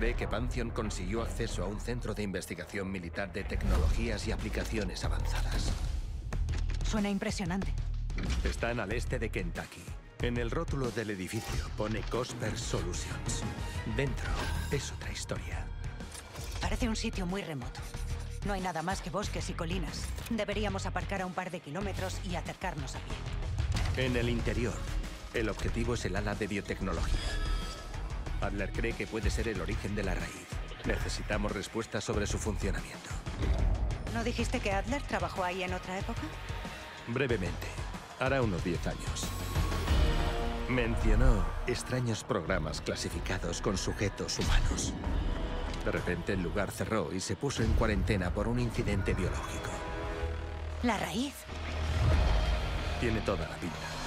Cree que Pantheon consiguió acceso a un centro de investigación militar de tecnologías y aplicaciones avanzadas. Suena impresionante. Están al este de Kentucky. En el rótulo del edificio pone Cosper Solutions. Dentro es otra historia. Parece un sitio muy remoto. No hay nada más que bosques y colinas. Deberíamos aparcar a un par de kilómetros y acercarnos a pie. En el interior, el objetivo es el ala de biotecnología. Adler cree que puede ser el origen de la raíz. Necesitamos respuestas sobre su funcionamiento. ¿No dijiste que Adler trabajó ahí en otra época? Brevemente, hará unos 10 años. Mencionó extraños programas clasificados con sujetos humanos. De repente el lugar cerró y se puso en cuarentena por un incidente biológico. La raíz. Tiene toda la pinta.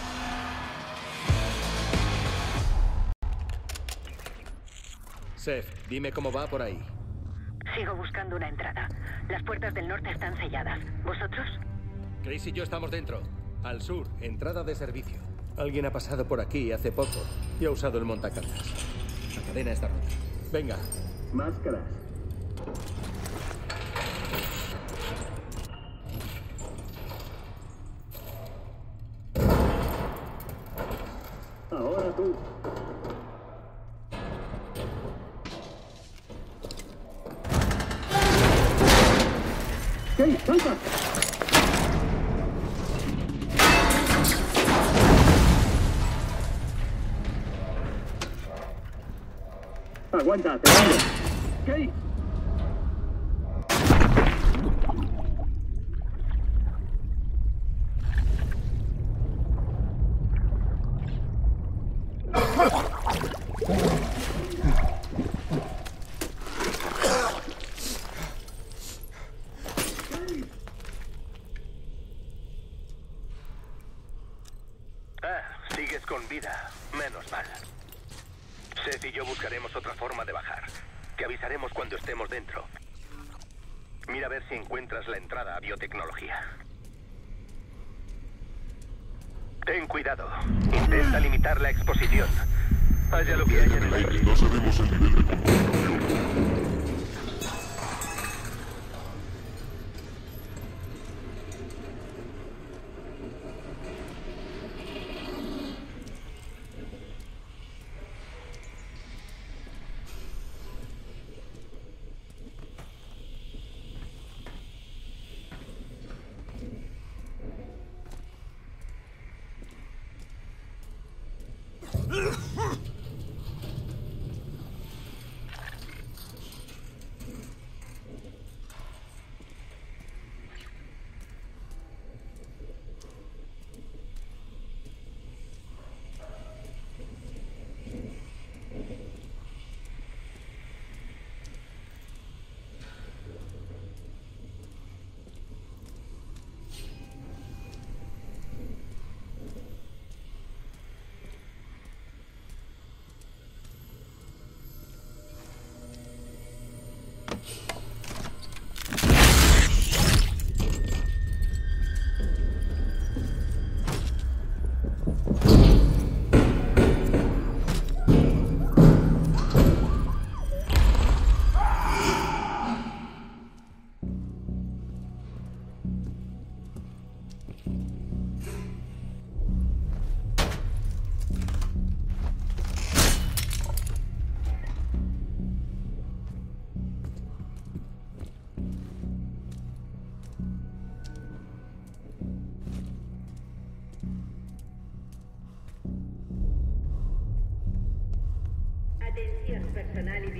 Seth, dime cómo va por ahí. Sigo buscando una entrada. Las puertas del norte están selladas. ¿Vosotros? Grace y yo estamos dentro. Al sur, entrada de servicio. Alguien ha pasado por aquí hace poco y ha usado el montacargas. La cadena está rota. Venga. Máscaras. Ten cuidado. Intenta limitar la exposición. Haya lo que haya en el No sabemos el nivel de control.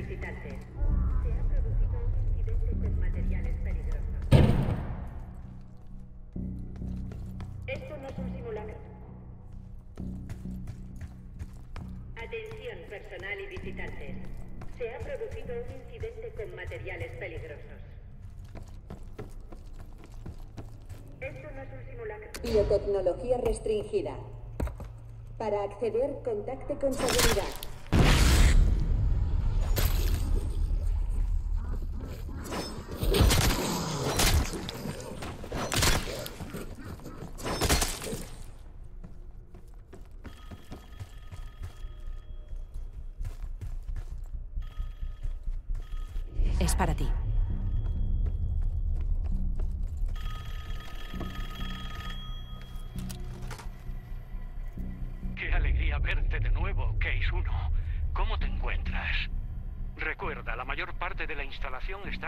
Visitantes. Se ha producido un incidente con materiales peligrosos. Esto no es un simulacro. Atención personal y visitantes. Se ha producido un incidente con materiales peligrosos. Esto no es un simulacro. Biotecnología restringida. Para acceder, contacte con seguridad.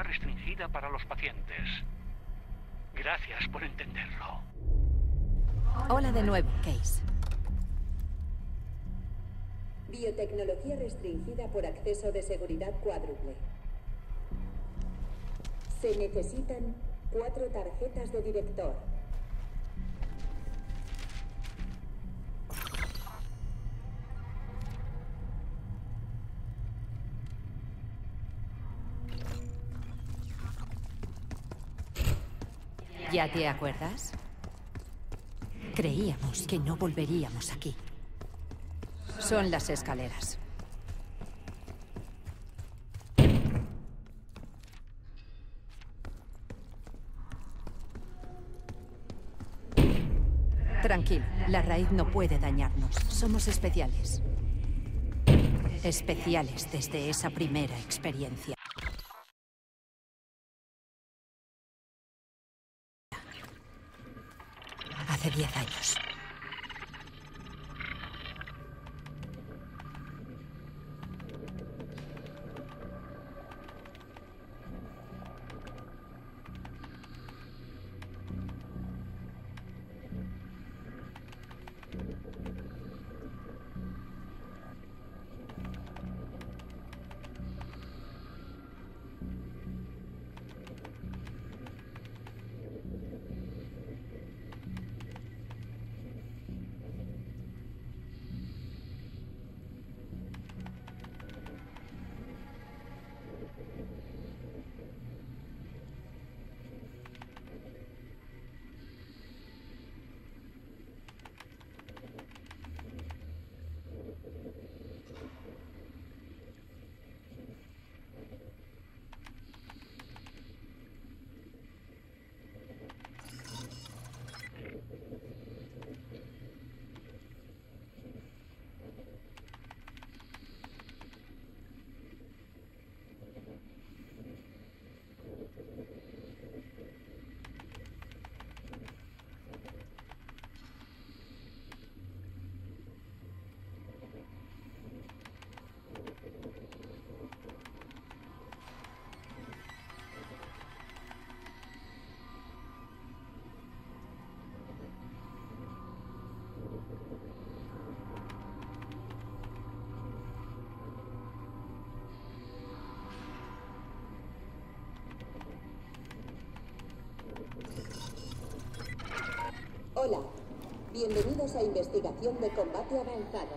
Restringida para los pacientes. Gracias por entenderlo. Hola de nuevo, Case. Biotecnología restringida por acceso de seguridad cuádruple. Se necesitan cuatro tarjetas de director. ¿Ya te acuerdas? Creíamos que no volveríamos aquí. Son las escaleras. Tranquilo, la raíz no puede dañarnos. Somos especiales. Especiales desde esa primera experiencia. Hola. Bienvenidos a Investigación de Combate Avanzado.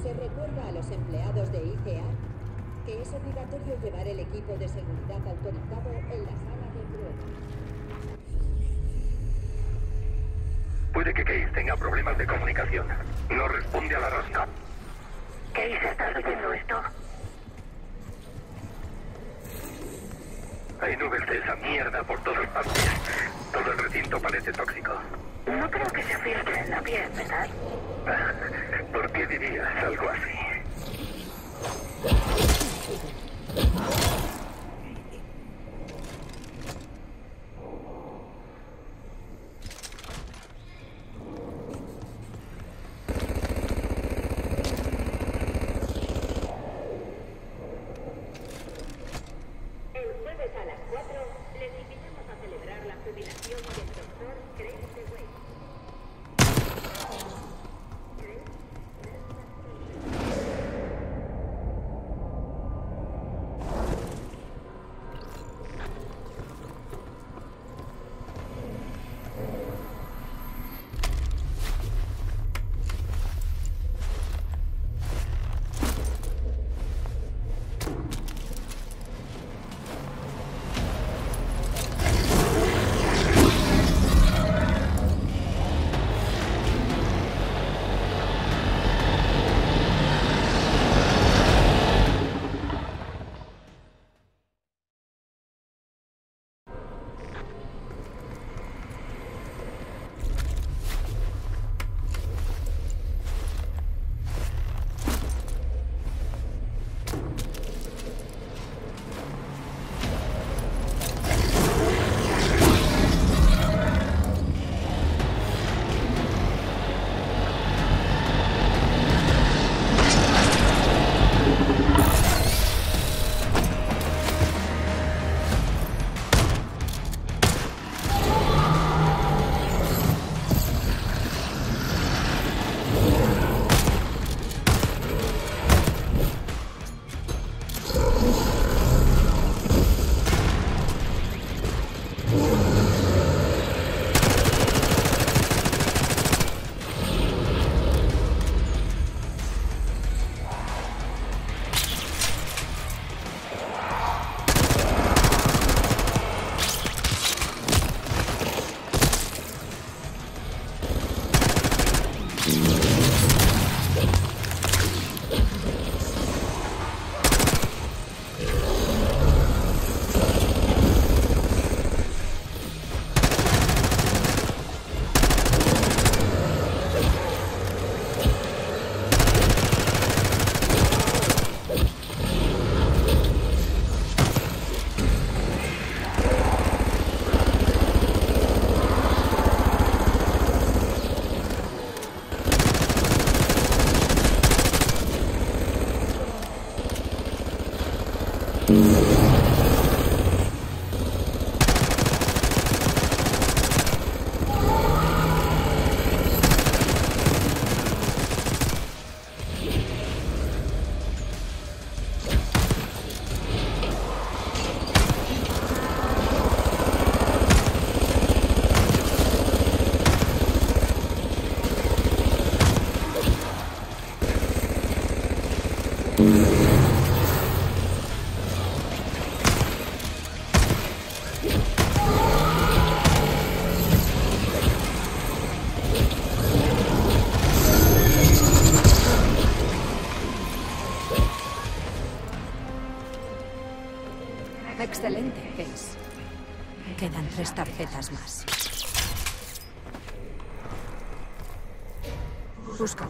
Se recuerda a los empleados de ICA que es obligatorio llevar el equipo de seguridad autorizado en la sala de pruebas. Puede que Case tenga problemas de comunicación. No responde a la rosca. Case, ¿estás oyendo esto? Hay nubes de esa mierda por todas partes. Todo el recinto parece tóxico. No creo que se filtre en la piel, ¿verdad? ¿Por qué dirías algo así?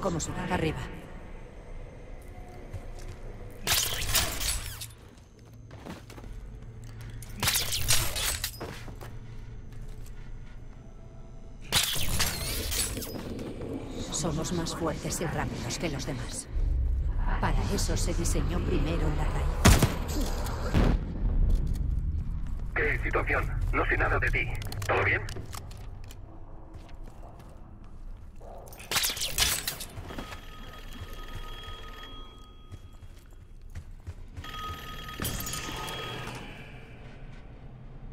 Cómo subir arriba. Somos más fuertes y rápidos que los demás. Para eso se diseñó primero la raíz. ¿Qué situación? No sé nada de ti. ¿Todo bien?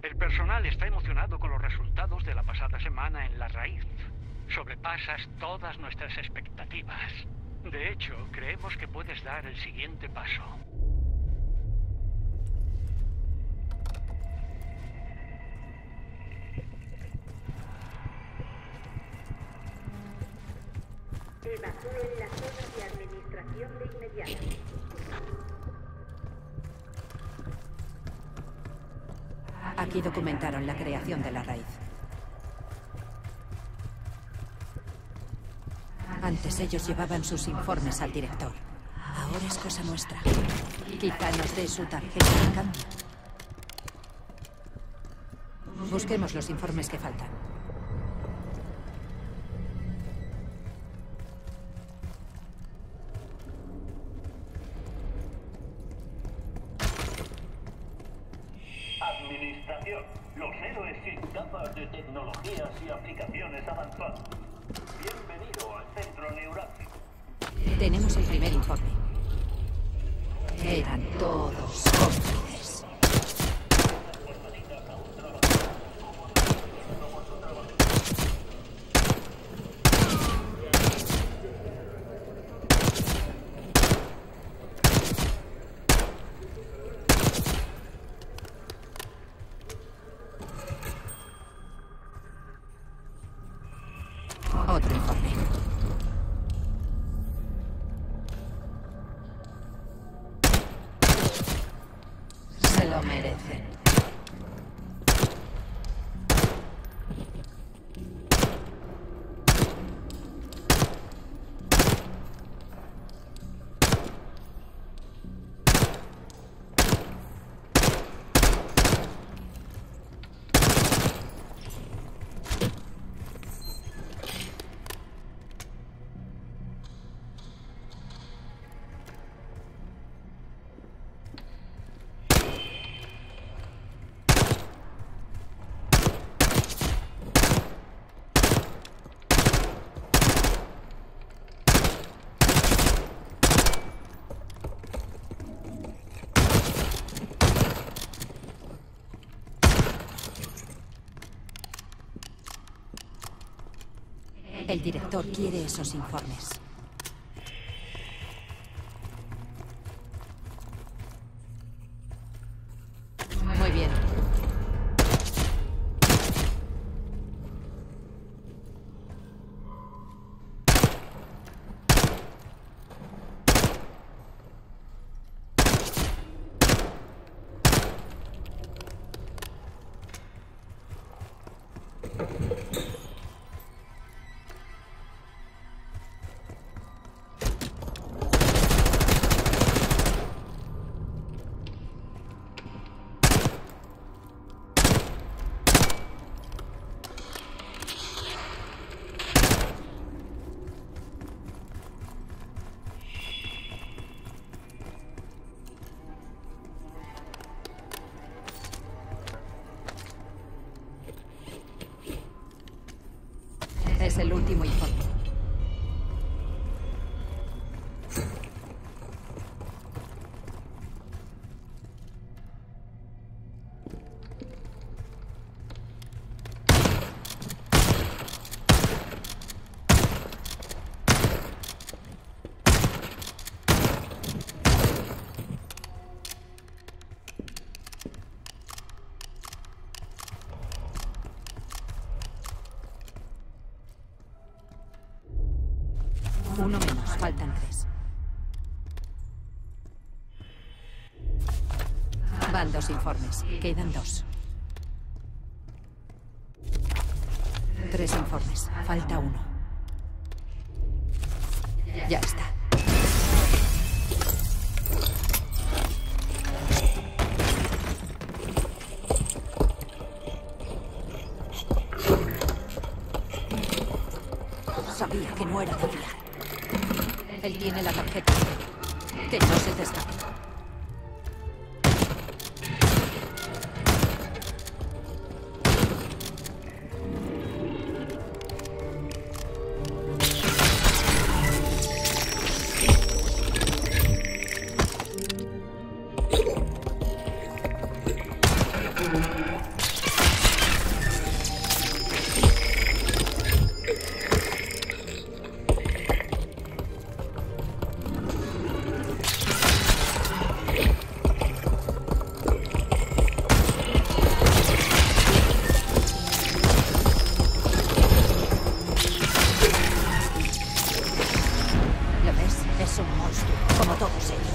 El personal está emocionado con los resultados de la pasada semana en la raíz. Sobrepasas todas nuestras expectativas. De hecho, creemos que puedes dar el siguiente paso. Evacúen la zona de administración de inmediato. Aquí de la raíz. Antes ellos llevaban sus informes al director. Ahora es cosa nuestra. Quizá nos dé su tarjeta en cambio. Busquemos los informes que faltan. Los héroes sin capas de tecnologías y aplicaciones avanzadas. Bienvenido al centro neurálgico. Tenemos el primer informe. Eran todos. Otro informe. Se lo merecen. El director quiere esos informes. Dos informes, quedan dos. Tres informes. Falta uno. Ya está. Sabía que no era de fiar. Él tiene la como todos ellos.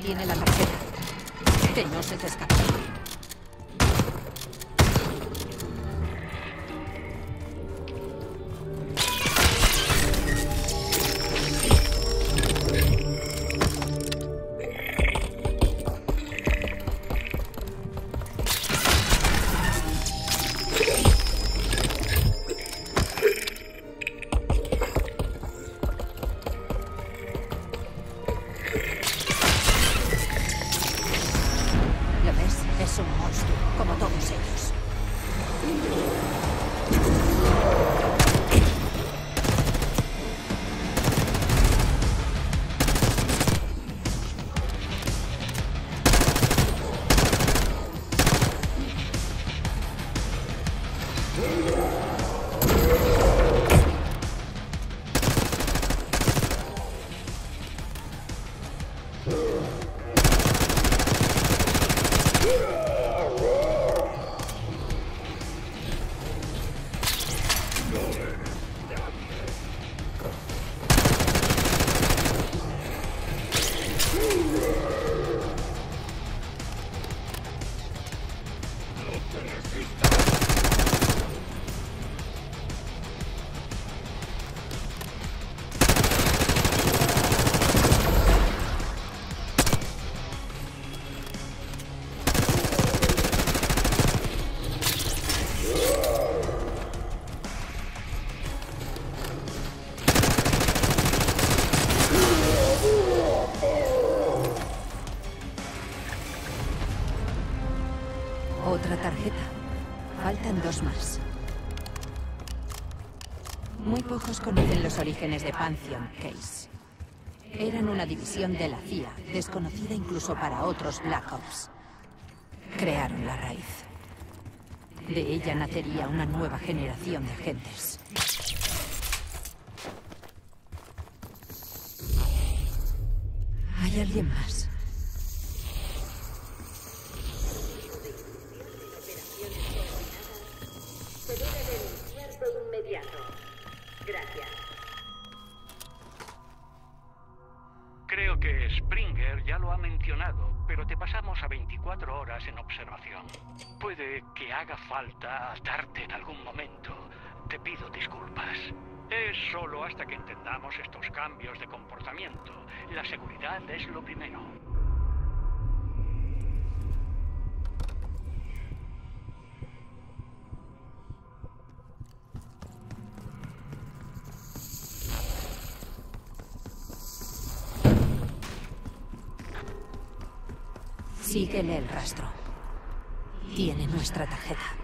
Tiene la de Pantheon Case. Eran una división de la CIA, desconocida incluso para otros Black Ops. Crearon la raíz. De ella nacería una nueva generación de agentes. ¿Hay alguien más? seguridad es lo primero. Síguele el rastro. Tiene nuestra tarjeta.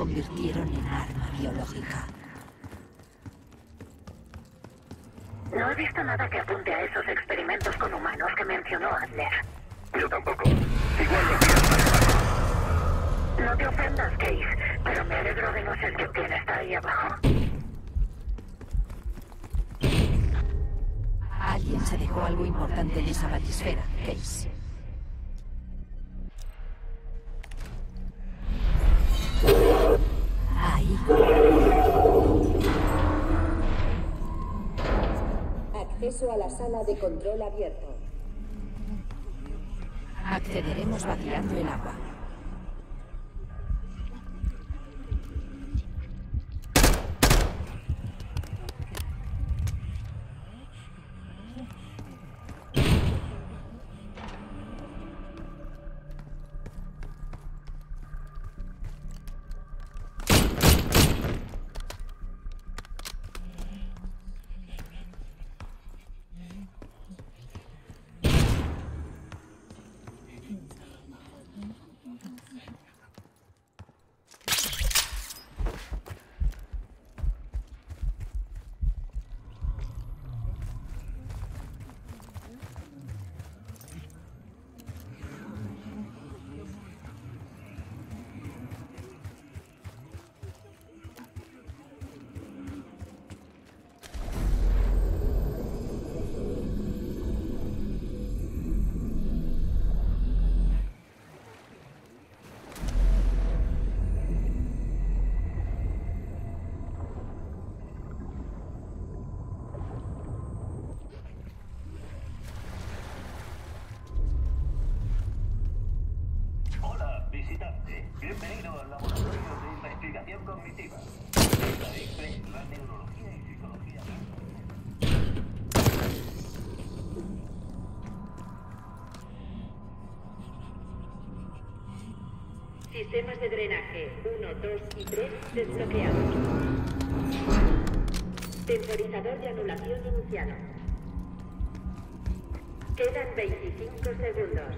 Convirtieron en arma biológica. No he visto nada que apunte a esos experimentos con humanos que mencionó Adler. Yo tampoco. Igual No te ofendas, Case, pero me alegro de no ser yo quien está ahí abajo. Alguien se dejó algo importante en esa batisfera, Case. Sala de control abierto. Accederemos vaciando el agua. Bienvenido al laboratorio de investigación cognitiva. La neurología y psicología. Sistemas de drenaje 1, 2 y 3 desbloqueados. Temporizador de anulación iniciado. Quedan 25 segundos.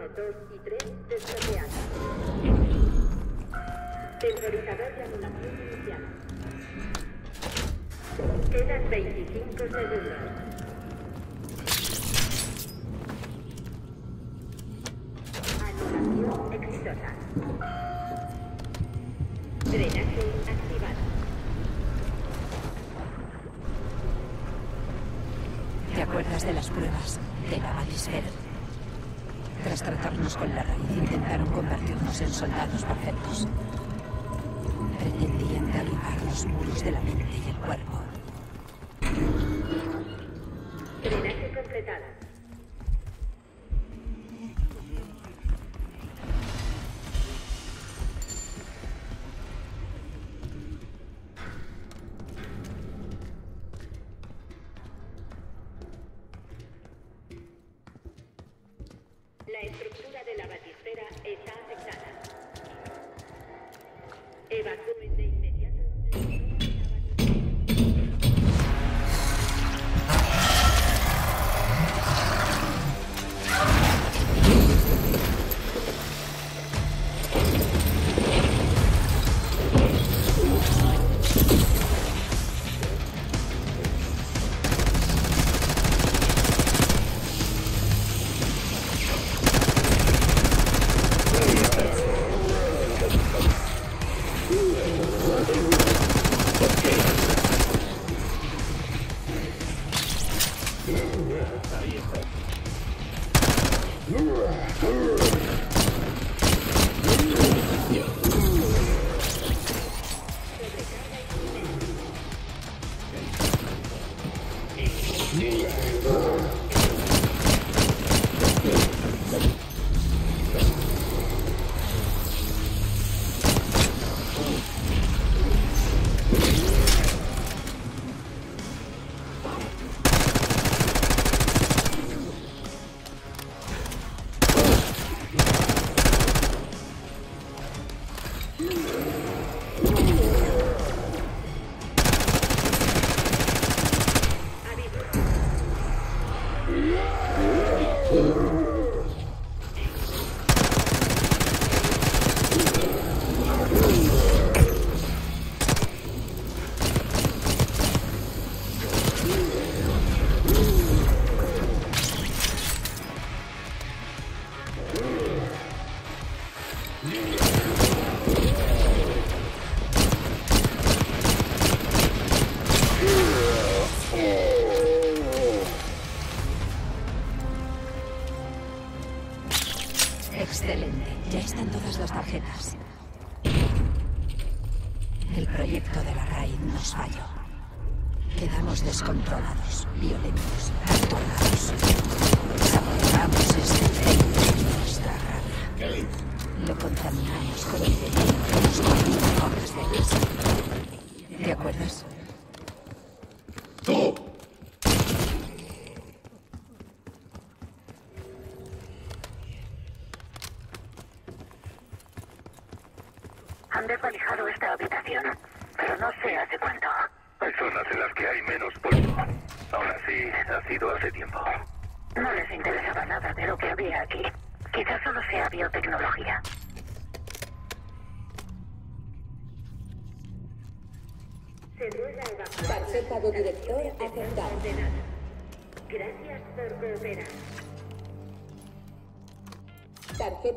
1, 2 y 3 desbloqueados. Temporizador de anulación inicial. Quedan 25 segundos. Exitosa. Drenaje activado. ¿Te acuerdas de las pruebas de la Balisfera? Tras tratarnos con la raíz, intentaron convertirnos en soldados perfectos. Pretendían derribar los muros de la mente y el cuerpo.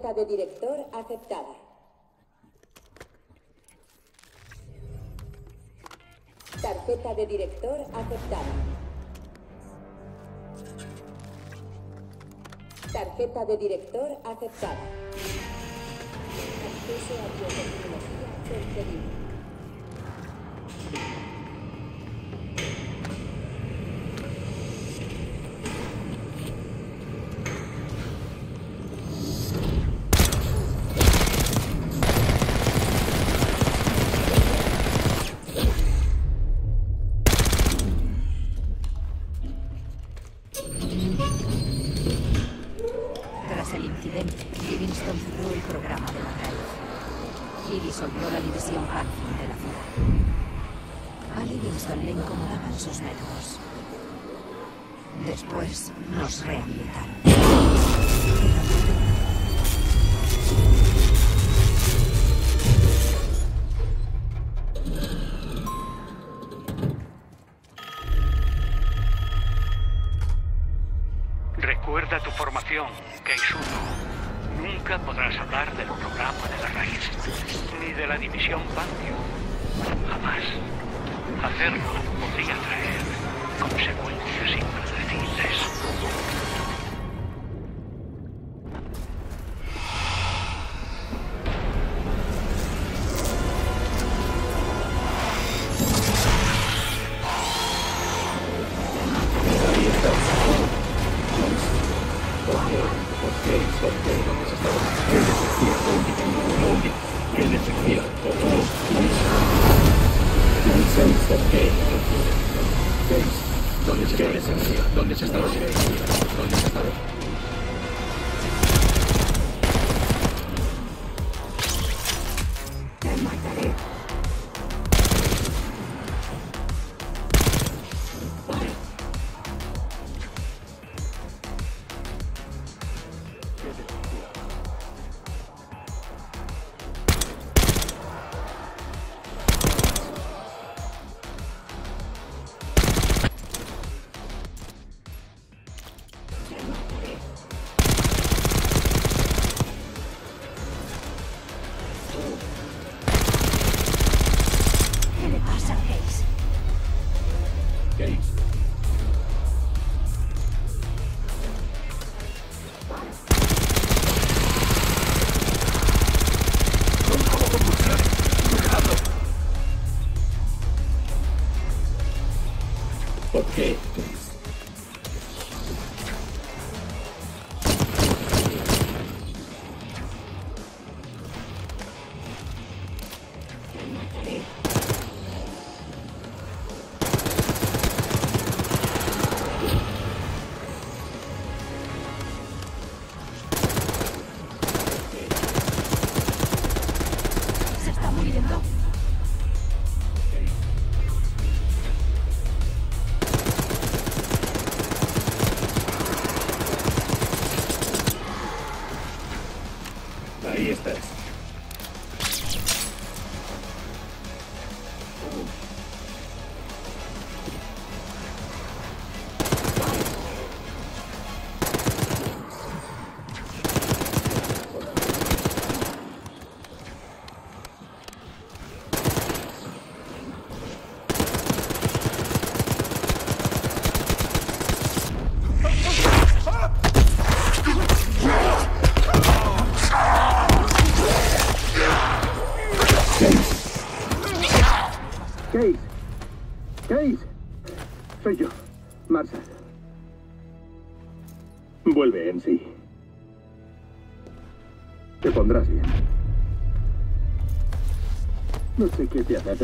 Oferta de director aceptada. Tarjeta de director aceptada. Tarjeta de director aceptada. Acceso a biotecnología. Winston cerró el programa de Macrae y disolvió la división Panfield de la ciudad. A Livingston le incomodaban sus métodos. Después nos rehabilitaron.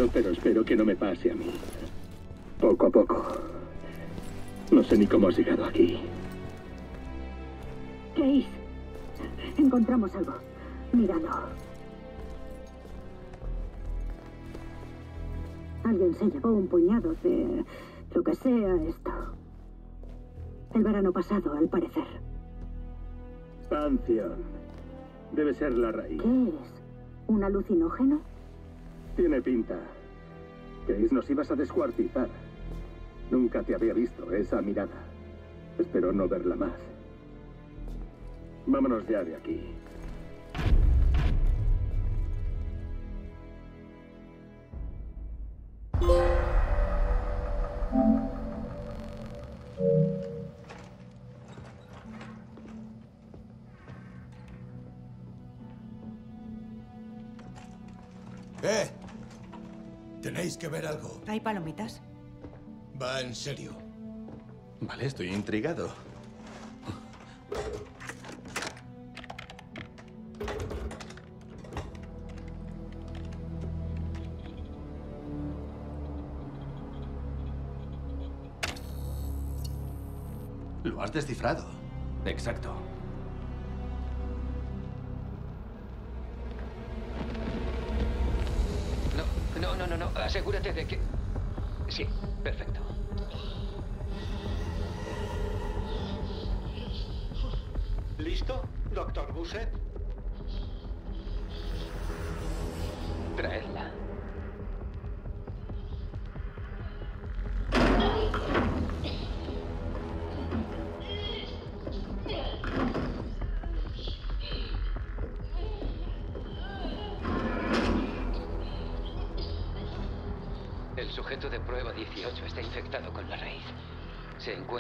pero espero que no me pase a mí. Poco a poco. No sé ni cómo has llegado aquí. Case, encontramos algo. Míralo. Alguien se llevó un puñado de lo que sea esto. El verano pasado, al parecer. Pantheon. Debe ser la raíz. ¿Qué es? ¿Un alucinógeno? Tiene pinta. Creéis nos ibas a descuartizar. Nunca te había visto esa mirada. Espero no verla más. Vámonos ya de aquí. ¡Eh! Tenéis que ver algo. ¿Hay palomitas? Va en serio. Vale, estoy intrigado. Lo has descifrado. Exacto. Asegúrate. Sí,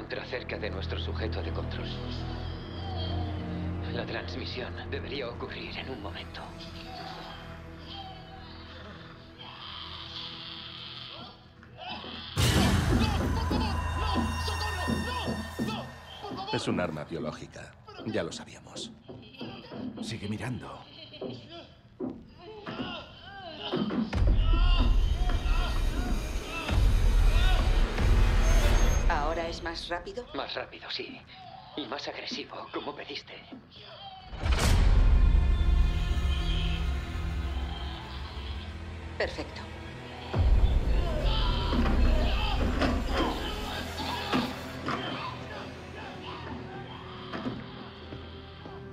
encuentra cerca de nuestro sujeto de control. La transmisión debería ocurrir en un momento. Es un arma biológica. Ya lo sabíamos. Sigue mirando. Es más rápido? Más rápido, sí. Y más agresivo, como pediste. Perfecto.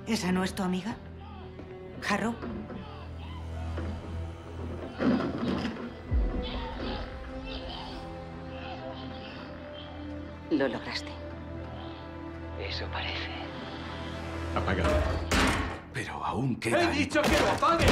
¿Esa no es tu amiga? ¿Harrow? Lo lograste. Eso parece. Apagado. Pero aún queda... ¡He dicho que lo apague!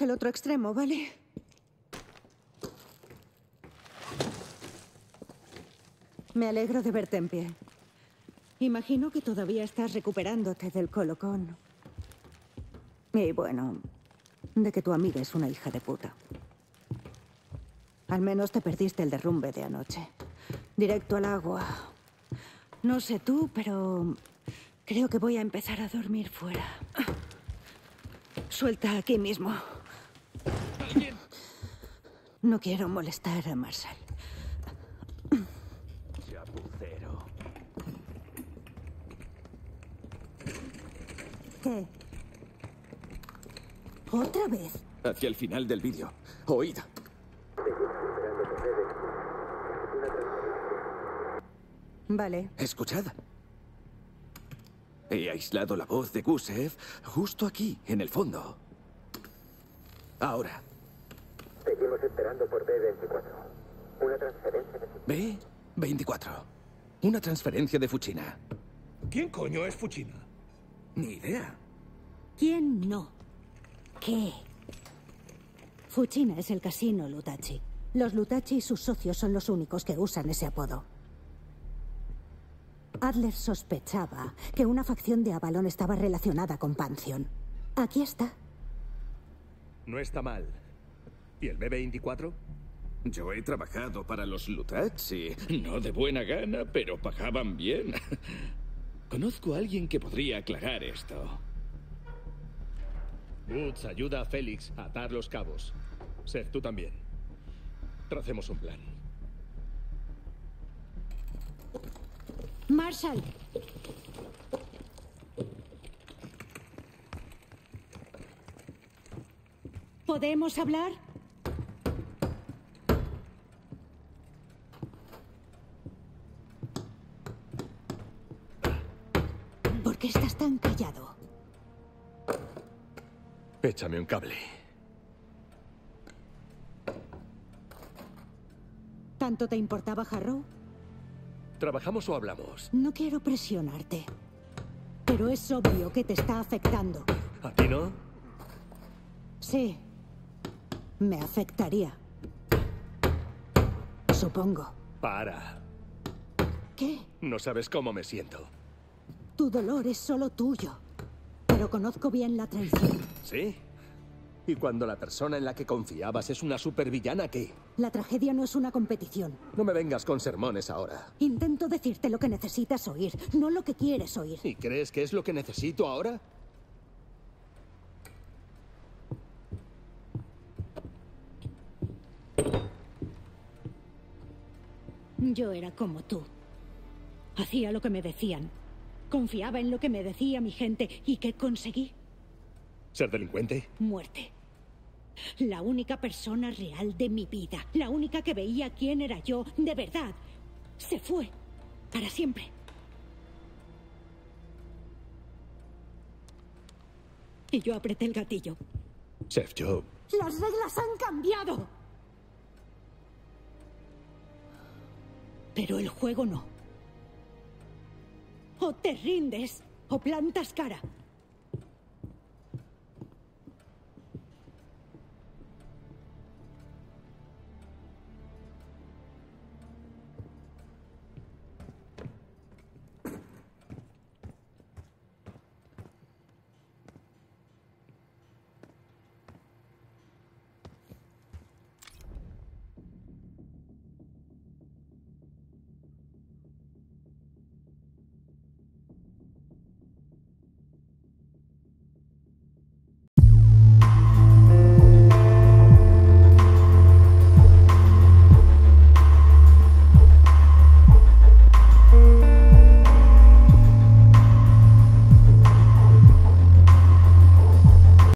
El otro extremo, ¿vale? Me alegro de verte en pie. Imagino que todavía estás recuperándote del colocón. Y bueno, de que tu amiga es una hija de puta. Al menos te perdiste el derrumbe de anoche. Directo al agua. No sé tú, pero creo que voy a empezar a dormir fuera. Suelta aquí mismo. No quiero molestar a Marshall. Chapucero. ¿Qué? ¿Otra vez? Hacia el final del vídeo. Oíd. Vale. Escuchad. He aislado la voz de Gusev justo aquí, en el fondo. Ahora. Esperando por B24. Una transferencia de... B24. Una transferencia de Fuchina. ¿Quién coño es Fuchina? Ni idea. ¿Quién no? ¿Qué? Fuchina es el casino Lutachi. Los Lutachi y sus socios son los únicos que usan ese apodo. Adler sospechaba que una facción de Avalon estaba relacionada con Pantheon. Aquí está. No está mal. ¿Y el B-24? Yo he trabajado para los Lutachi. No de buena gana, pero pagaban bien. Conozco a alguien que podría aclarar esto. Woods ayuda a Félix a atar los cabos. Seth, tú también. Tracemos un plan. Marshall. ¿Podemos hablar? Échame un cable. ¿Tanto te importaba Harrow? ¿Trabajamos o hablamos? No quiero presionarte. Pero es obvio que te está afectando. ¿A ti no? Sí. Me afectaría. Supongo. Para. ¿Qué? No sabes cómo me siento. Tu dolor es solo tuyo. Pero conozco bien la traición. ¿Sí? ¿Y cuando la persona en la que confiabas es una supervillana, qué? La tragedia no es una competición. No me vengas con sermones ahora. Intento decirte lo que necesitas oír, no lo que quieres oír. ¿Y crees que es lo que necesito ahora? Yo era como tú. Hacía lo que me decían. Confiaba en lo que me decía mi gente. ¿Y qué conseguí? ¿Ser delincuente? Muerte. La única persona real de mi vida. La única que veía quién era yo de verdad. Se fue. Para siempre. Y yo apreté el gatillo. Chef, yo... Las reglas han cambiado. Pero el juego no. O te rindes o plantas cara.